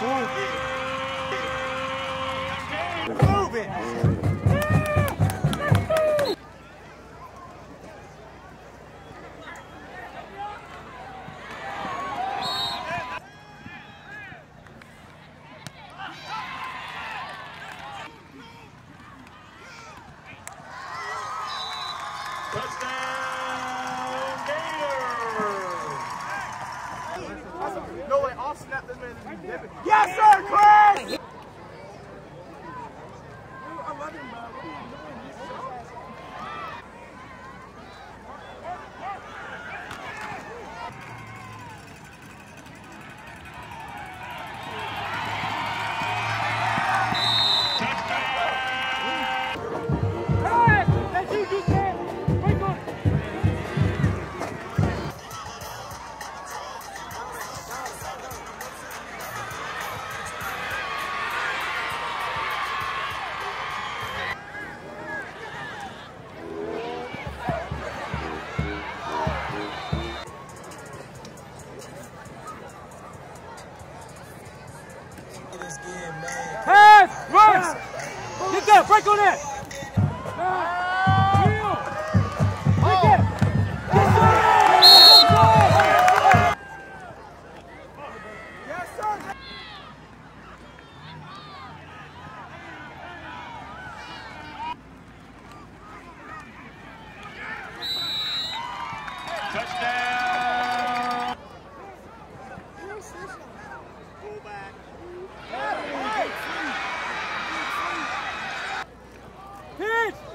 That's. Move it. Yes, sir, Chris! Pass! Run! Get that! Break on that!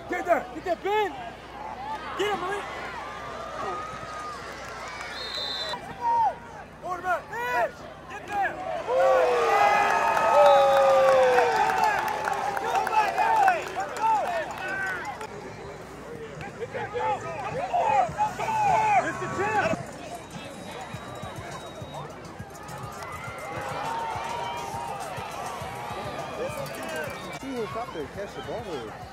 Get there. Get that pin. Get him, Malik. Order there, catch the ball over.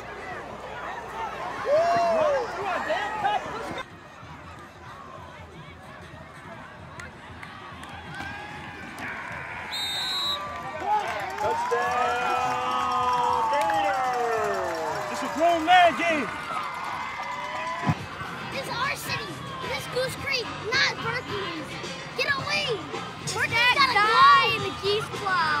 It's a grown man game! This is our city. This is Goose Creek, not Berkeley's. Get away. Berkeley's gotta go. in the geese fly.